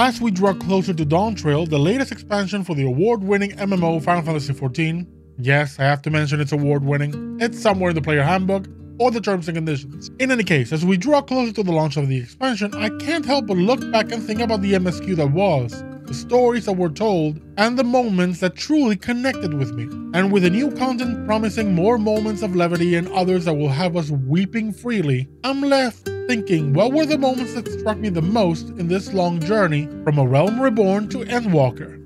As we draw closer to Dawntrail, the latest expansion for the award-winning MMO Final Fantasy XIV, yes, I have to mention it's award-winning, it's somewhere in the player handbook, or the terms and conditions. In any case, as we draw closer to the launch of the expansion, I can't help but look back and think about the MSQ that was, the stories that were told, and the moments that truly connected with me. And with the new content promising more moments of levity and others that will have us weeping freely, I'm left thinking what were the moments that struck me the most in this long journey from A Realm Reborn to Endwalker.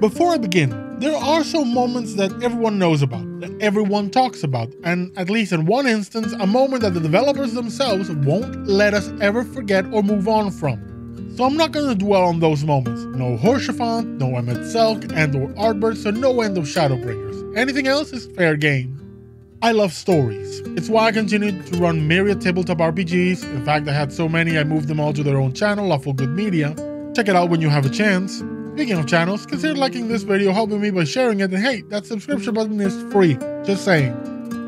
Before I begin, there are some moments that everyone knows about, that everyone talks about, and at least in one instance, a moment that the developers themselves won't let us ever forget or move on from. So I'm not going to dwell on those moments. No Haurchefant, no Emet-Selch, and or Ardbert, so no end of Shadowbringers. Anything else is fair game. I love stories. It's why I continued to run myriad tabletop RPGs. In fact, I had so many I moved them all to their own channel, Lawful Good Media. Check it out when you have a chance. Speaking of channels, consider liking this video, helping me by sharing it, and hey, that subscription button is free. Just saying.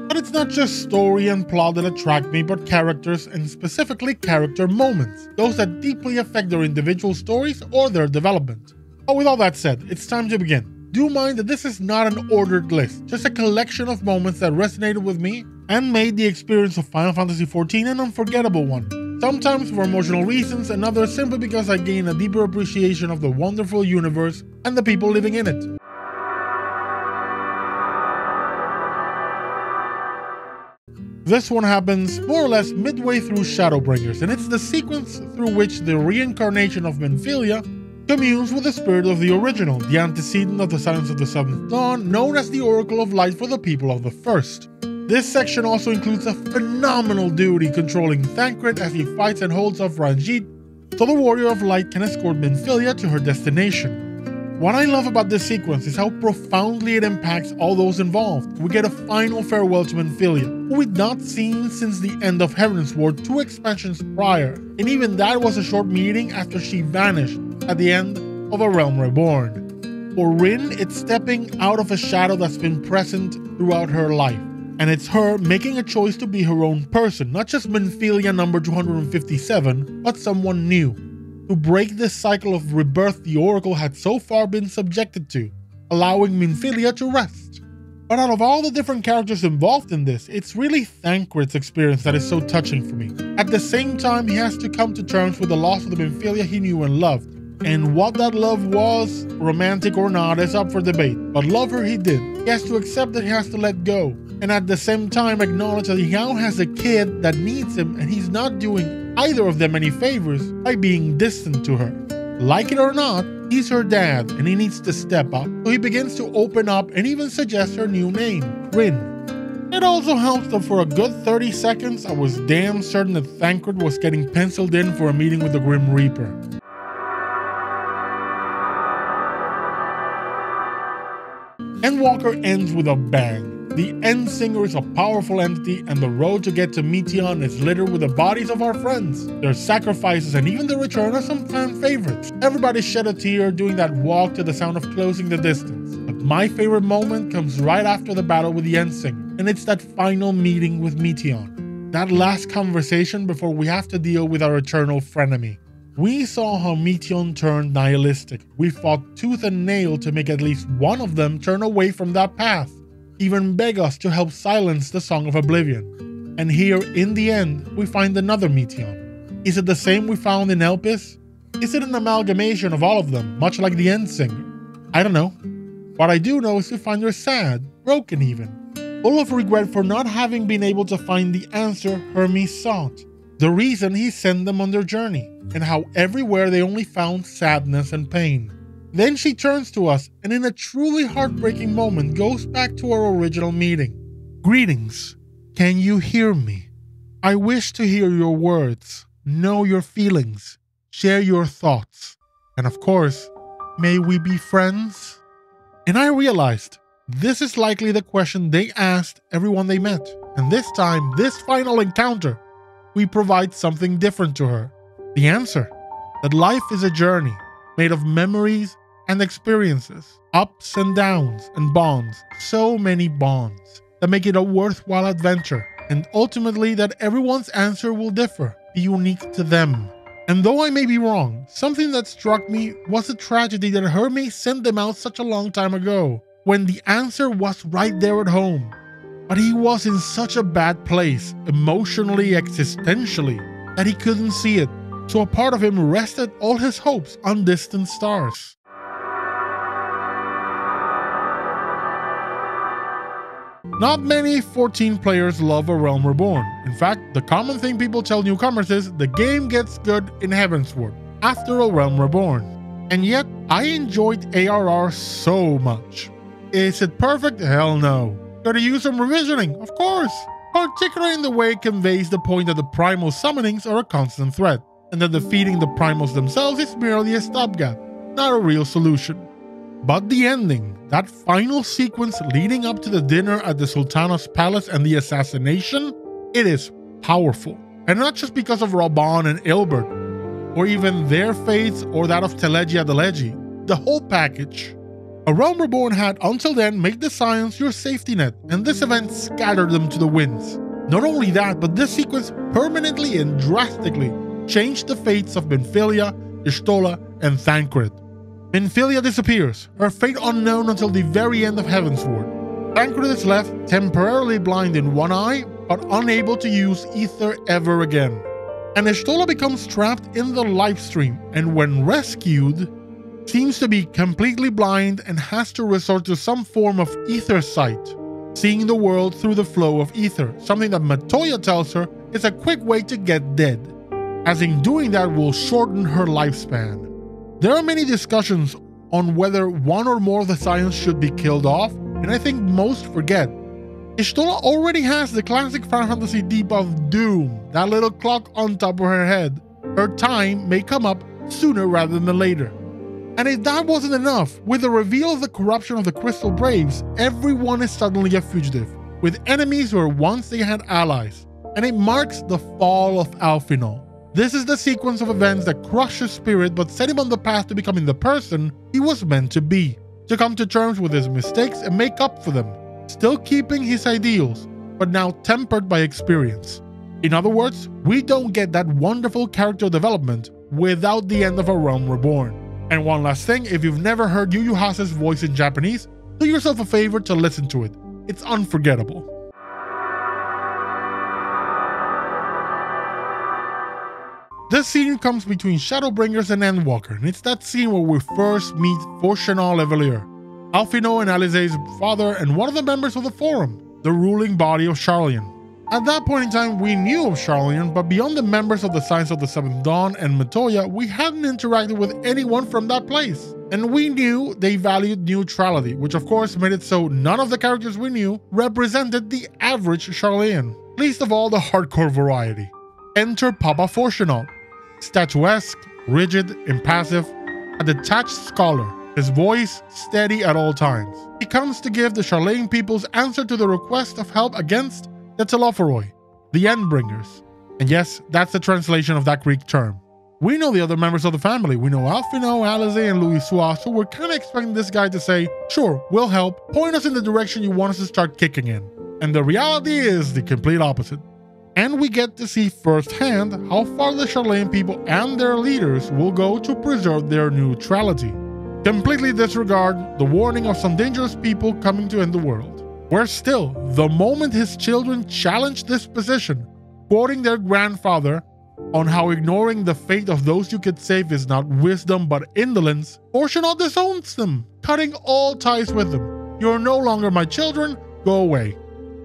But it's not just story and plot that attract me, but characters and specifically character moments, those that deeply affect their individual stories or their development. But with all that said, it's time to begin. Do mind that this is not an ordered list, just a collection of moments that resonated with me and made the experience of Final Fantasy XIV an unforgettable one. Sometimes for emotional reasons, and others simply because I gain a deeper appreciation of the wonderful universe and the people living in it. This one happens more or less midway through Shadowbringers, and it's the sequence through which the reincarnation of Minfilia communes with the spirit of the original, the antecedent of the Scions of the Seventh Dawn, known as the Oracle of Light for the people of the First. This section also includes a phenomenal duty controlling Thancred as he fights and holds off Ranjit, so the Warrior of Light can escort Minfilia to her destination. What I love about this sequence is how profoundly it impacts all those involved. We get a final farewell to Minfilia, who we'd not seen since the end of Heavensward two expansions prior, and even that was a short meeting after she vanished at the end of A Realm Reborn. For Rin, it's stepping out of a shadow that's been present throughout her life, and it's her making a choice to be her own person, not just Minfilia number 257, but someone new to break this cycle of rebirth the Oracle had so far been subjected to, allowing Minfilia to rest. But out of all the different characters involved in this, it's really Thancred's experience that is so touching for me. At the same time, he has to come to terms with the loss of the Minfilia he knew and loved. And what that love was, romantic or not, is up for debate. But love her he did. He has to accept that he has to let go. And at the same time acknowledge that he now has a kid that needs him and he's not doing either of them any favors by being distant to her. Like it or not, he's her dad and he needs to step up, so he begins to open up and even suggest her new name, Rin. It also helps that for a good 30 seconds, I was damn certain that Thancred was getting penciled in for a meeting with the Grim Reaper. Endwalker ends with a bang. The End Singer is a powerful entity, and the road to get to Meteion is littered with the bodies of our friends, their sacrifices, and even the return of some fan favorites. Everybody shed a tear doing that walk to the sound of closing the distance. But my favorite moment comes right after the battle with the End Singer, and it's that final meeting with Meteion. That last conversation before we have to deal with our eternal frenemy. We saw how Meteion turned nihilistic. We fought tooth and nail to make at least one of them turn away from that path even beg us to help silence the Song of Oblivion. And here, in the end, we find another Meteion. Is it the same we found in Elpis? Is it an amalgamation of all of them, much like the End Singer? I don't know. What I do know is we find her sad, broken even, full of regret for not having been able to find the answer Hermes sought, the reason he sent them on their journey, and how everywhere they only found sadness and pain. Then she turns to us and, in a truly heartbreaking moment, goes back to our original meeting. Greetings. Can you hear me? I wish to hear your words, know your feelings, share your thoughts, and of course, may we be friends? And I realized this is likely the question they asked everyone they met. And this time, this final encounter, we provide something different to her. The answer that life is a journey made of memories and experiences, ups and downs, and bonds. So many bonds that make it a worthwhile adventure, and ultimately that everyone's answer will differ, be unique to them. And though I may be wrong, something that struck me was the tragedy that Hermes sent them out such a long time ago, when the answer was right there at home. But he was in such a bad place, emotionally, existentially, that he couldn't see it, so a part of him rested all his hopes on distant stars. Not many 14 players love A Realm Reborn. In fact, the common thing people tell newcomers is the game gets good in Heavensward after A Realm Reborn. And yet, I enjoyed ARR so much. Is it perfect? Hell no. Gotta use some revisioning, of course. Particularly in the way it conveys the point that the primal summonings are a constant threat, and that defeating the primals themselves is merely a stopgap, not a real solution. But the ending, that final sequence leading up to the dinner at the Sultana's palace and the assassination, it is powerful. And not just because of Raubahn and Ilbert, or even their fates or that of Teledji Adeledji, the whole package. A Realm Reborn had until then made the Scions your safety net, and this event scattered them to the winds. Not only that, but this sequence permanently and drastically changed the fates of Minfilia, Y'shtola, and Thancred. Minfilia disappears, her fate unknown until the very end of Heavensward. Thancred is left temporarily blind in one eye, but unable to use Ether ever again. And Y'shtola becomes trapped in the Lifestream, and when rescued, seems to be completely blind and has to resort to some form of ether sight, seeing the world through the flow of ether, something that Matoya tells her is a quick way to get dead, as in doing that will shorten her lifespan. There are many discussions on whether one or more of the Scions should be killed off, and I think most forget. Y'shtola already has the classic Final Fantasy debuff Doom, that little clock on top of her head. Her time may come up sooner rather than later. And if that wasn't enough, with the reveal of the corruption of the Crystal Braves, everyone is suddenly a fugitive, with enemies where once they had allies. And it marks the fall of Alphinaud. This is the sequence of events that crush his spirit but set him on the path to becoming the person he was meant to be, to come to terms with his mistakes and make up for them, still keeping his ideals, but now tempered by experience. In other words, we don't get that wonderful character development without the end of A Realm Reborn. And one last thing, if you've never heard Yu Yu Hase's voice in Japanese, do yourself a favor to listen to it. It's unforgettable. This scene comes between Shadowbringers and Endwalker, and it's that scene where we first meet Fourchenault Leveilleur, Alphinaud and Alisaie's father, and one of the members of the Forum, the ruling body of Sharlayan. At that point in time, we knew of Sharlayan, but beyond the members of the Scions of the Seventh Dawn and Matoya, we hadn't interacted with anyone from that place. And we knew they valued neutrality, which of course made it so none of the characters we knew represented the average Sharlayan, least of all the hardcore variety. Enter Papa Fourchenault, statuesque, rigid, impassive, a detached scholar, his voice steady at all times. He comes to give the Sharlayan people's answer to the request of help against the Telophoroi, the Endbringers. And yes, that's the translation of that Greek term. We know the other members of the family. We know Alphinaud, Alisaie, and Louisoix, so we're kind of expecting this guy to say, sure, we'll help, point us in the direction you want us to start kicking in. And the reality is the complete opposite and we get to see firsthand how far the Sharlayan people and their leaders will go to preserve their neutrality. Completely disregard the warning of some dangerous people coming to end the world. Where still, the moment his children challenge this position, quoting their grandfather on how ignoring the fate of those you could save is not wisdom but indolence, Fourchenault disowns them, cutting all ties with them. You're no longer my children, go away.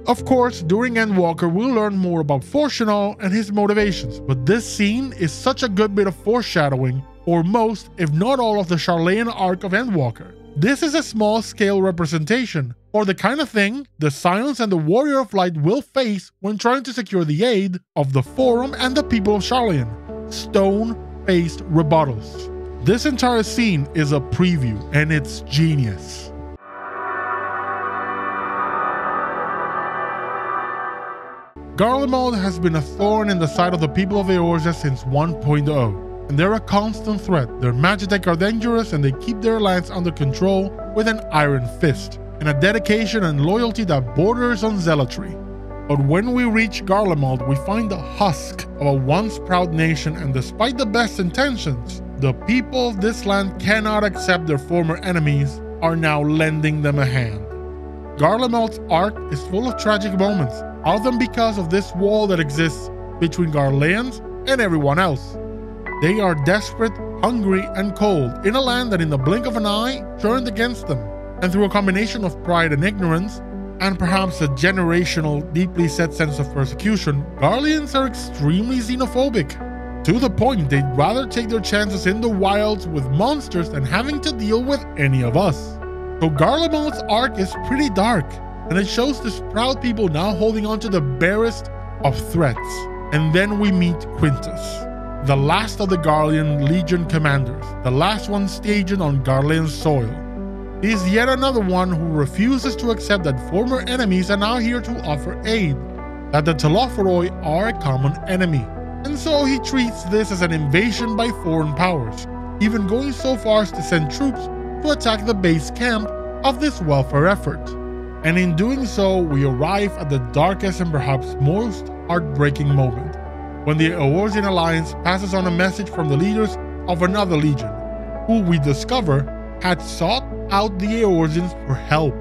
Of course, during Endwalker, we'll learn more about Fourchenault and his motivations, but this scene is such a good bit of foreshadowing for most, if not all, of the Sharlayan arc of Endwalker. This is a small scale representation, or the kind of thing the Scions and the Warrior of Light will face when trying to secure the aid of the Forum and the people of Sharlayan. Stone faced rebuttals. This entire scene is a preview, and it's genius. Garlemald has been a thorn in the side of the people of Eorzea since 1.0, and they're a constant threat. Their Magitech are dangerous and they keep their lands under control with an iron fist, and a dedication and loyalty that borders on zealotry. But when we reach Garlemald, we find the husk of a once proud nation, and despite the best intentions, the people of this land cannot accept their former enemies are now lending them a hand. Garlemald's arc is full of tragic moments, all of them because of this wall that exists between Garleans and everyone else. They are desperate, hungry, and cold in a land that in the blink of an eye turned against them. And through a combination of pride and ignorance, and perhaps a generational, deeply set sense of persecution, Garleans are extremely xenophobic. To the point they'd rather take their chances in the wilds with monsters than having to deal with any of us. So Garlemald's arc is pretty dark, and it shows this proud people now holding on to the barest of threats. And then we meet Quintus, the last of the Garlean Legion commanders, the last one stationed on Garlean soil. He is yet another one who refuses to accept that former enemies are now here to offer aid, that the Telophoroi are a common enemy, and so he treats this as an invasion by foreign powers, even going so far as to send troops to attack the base camp of this welfare effort. And in doing so, we arrive at the darkest and perhaps most heartbreaking moment when the Eorzean Alliance passes on a message from the leaders of another legion, who we discover had sought out the Eorzeans for help,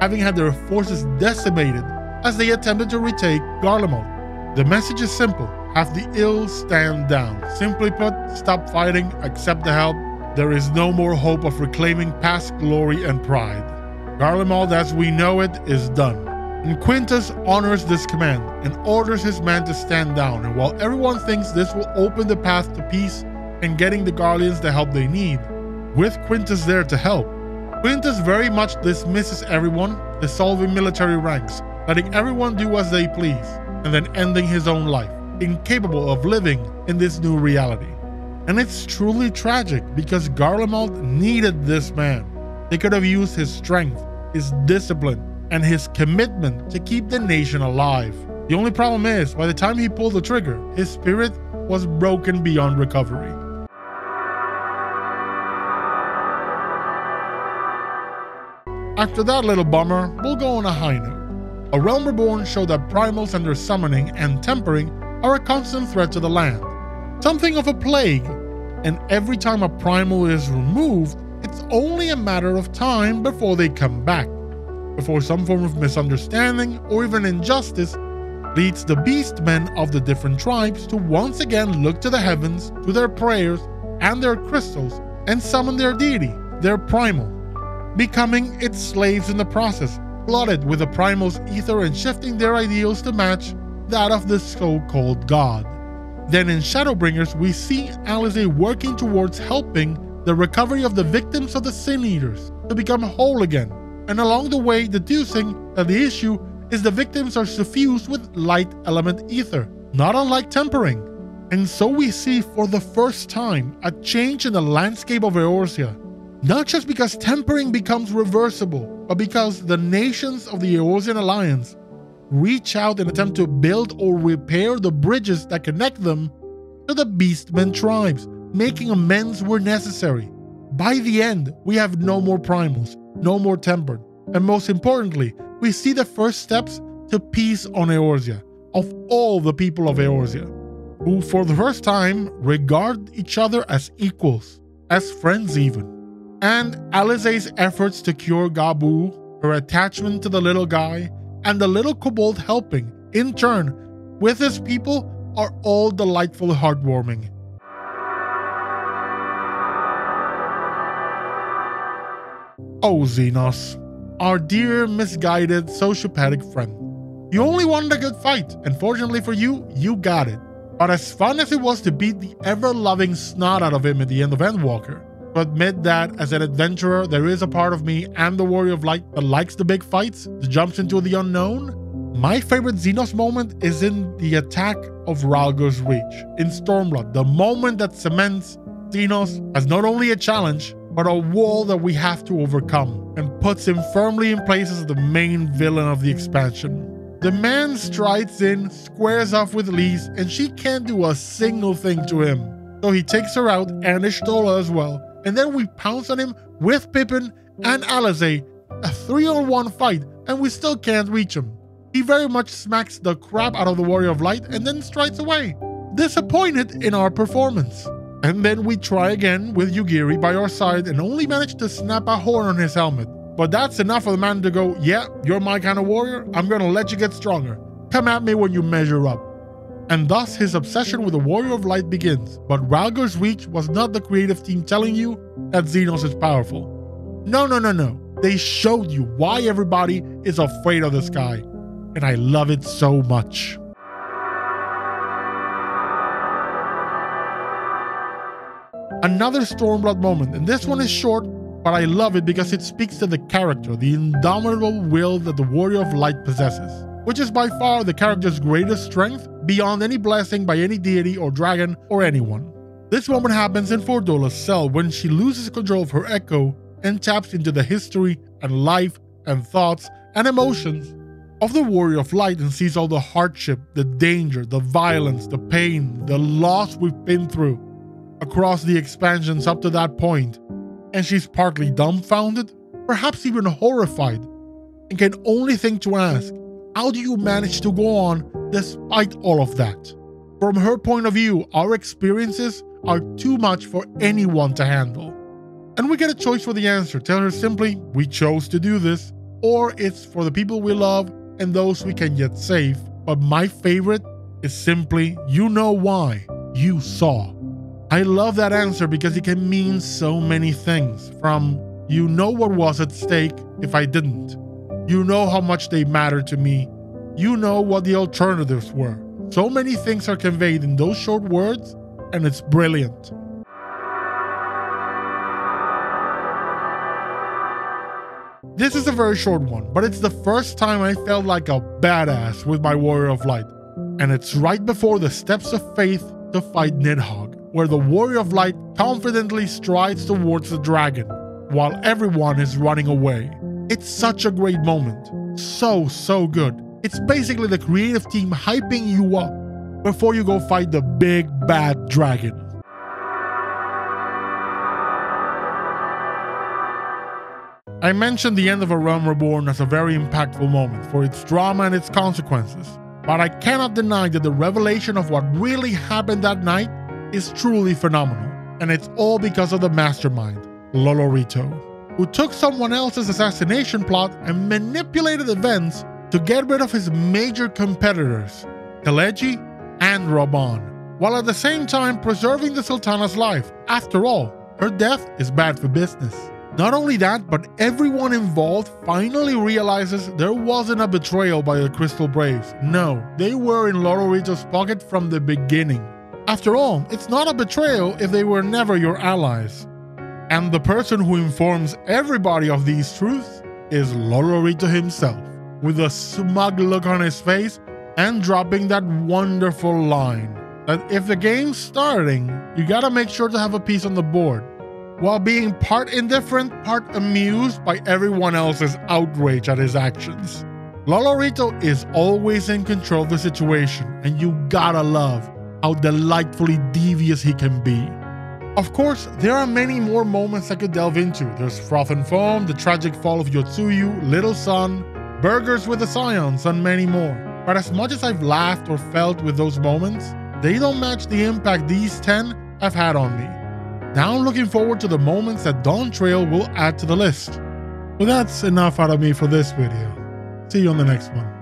having had their forces decimated as they attempted to retake Garlemald. The message is simple have the ill stand down. Simply put, stop fighting, accept the help. There is no more hope of reclaiming past glory and pride. Garlemald as we know it is done. And Quintus honors this command and orders his men to stand down. And while everyone thinks this will open the path to peace and getting the Garleans the help they need, with Quintus there to help, Quintus very much dismisses everyone, dissolving military ranks, letting everyone do as they please, and then ending his own life, incapable of living in this new reality. And it's truly tragic because Garlemald needed this man. They could have used his strength, his discipline, and his commitment to keep the nation alive. The only problem is, by the time he pulled the trigger, his spirit was broken beyond recovery. After that little bummer, we'll go on a high note. A Realm Reborn showed that primals and their summoning and tempering are a constant threat to the land, something of a plague, and every time a primal is removed, it's only a matter of time before they come back. Before some form of misunderstanding or even injustice leads the beastmen of the different tribes to once again look to the heavens, to their prayers and their crystals, and summon their deity, their primal, becoming its slaves in the process, flooded with the primal's ether and shifting their ideals to match that of the so called god. Then in Shadowbringers, we see Alisaie working towards helping the recovery of the victims of the Sin Eaters to become whole again and along the way deducing that the issue is the victims are suffused with light element ether, not unlike tempering. And so we see for the first time a change in the landscape of Eorzea. Not just because tempering becomes reversible, but because the nations of the Eorzean Alliance reach out and attempt to build or repair the bridges that connect them to the Beastmen tribes, making amends where necessary. By the end, we have no more primals, no more tempered. And most importantly, we see the first steps to peace on Eorzea, of all the people of Eorzea, who for the first time regard each other as equals, as friends even. And Alisaie's efforts to cure Gabu, her attachment to the little guy, and the little kobold helping, in turn, with his people are all delightfully heartwarming. Oh, Zenos, our dear misguided sociopathic friend. You only wanted a good fight, and fortunately for you, you got it. But as fun as it was to beat the ever-loving snot out of him at the end of Endwalker, to admit that as an adventurer, there is a part of me and the Warrior of Light that likes the big fights, that jumps into the unknown, my favorite Zenos moment is in the attack of Rhalgr's Reach, in Stormblood, the moment that cements Zenos as not only a challenge, but a wall that we have to overcome and puts him firmly in place as the main villain of the expansion. The man strides in, squares off with Lyse, and she can't do a single thing to him. So he takes her out and Y'shtola as well, and then we pounce on him with Pipin and Alisaie, a 3 on 1 fight, and we still can't reach him. He very much smacks the crap out of the Warrior of Light and then strides away. disappointed in our performance. And then we try again with Yugiri by our side and only manage to snap a horn on his helmet. But that's enough for the man to go, yeah, you're my kind of warrior, I'm gonna let you get stronger. Come at me when you measure up. And thus his obsession with the Warrior of Light begins. But Rhalgr's reach was not the creative team telling you that Zenos is powerful. No, no, no, no. They showed you why everybody is afraid of this guy. And I love it so much. Another Stormblood moment, and this one is short, but I love it because it speaks to the character, the indomitable will that the Warrior of Light possesses, which is by far the character's greatest strength beyond any blessing by any deity or dragon or anyone. This moment happens in Fordola's cell when she loses control of her echo and taps into the history and life and thoughts and emotions of the Warrior of Light and sees all the hardship, the danger, the violence, the pain, the loss we've been through across the expansions up to that point, and she's partly dumbfounded, perhaps even horrified, and can only think to ask, how do you manage to go on despite all of that? From her point of view, our experiences are too much for anyone to handle. And we get a choice for the answer. Tell her simply, we chose to do this, or it's for the people we love and those we can yet save. But my favorite is simply, you know why, you saw. I love that answer because it can mean so many things. From, you know what was at stake if I didn't. You know how much they matter to me. You know what the alternatives were. So many things are conveyed in those short words, and it's brilliant. This is a very short one, but it's the first time I felt like a badass with my Warrior of Light. And it's right before the steps of faith to fight Nidhogg where the Warrior of Light confidently strides towards the dragon, while everyone is running away. It's such a great moment. So, so good. It's basically the creative team hyping you up before you go fight the big bad dragon. I mentioned the end of A Realm Reborn as a very impactful moment for its drama and its consequences, but I cannot deny that the revelation of what really happened that night is truly phenomenal, and it's all because of the mastermind, Lolorito, who took someone else's assassination plot and manipulated events to get rid of his major competitors, Teledji and Raubahn, while at the same time preserving the Sultana's life. After all, her death is bad for business. Not only that, but everyone involved finally realizes there wasn't a betrayal by the Crystal Braves. No, they were in Lolorito's pocket from the beginning. After all, it's not a betrayal if they were never your allies. And the person who informs everybody of these truths is Lolorito himself, with a smug look on his face and dropping that wonderful line that if the game's starting, you gotta make sure to have a piece on the board, while being part indifferent, part amused by everyone else's outrage at his actions. Lolorito is always in control of the situation, and you gotta love how delightfully devious he can be. Of course, there are many more moments I could delve into. There's Froth and Foam, the tragic fall of Yotsuyu, Little Sun, Burgers with the Scions, and many more. But as much as I've laughed or felt with those moments, they don't match the impact these 10 have had on me. Now I'm looking forward to the moments that Dawn Trail will add to the list. But that's enough out of me for this video. See you on the next one.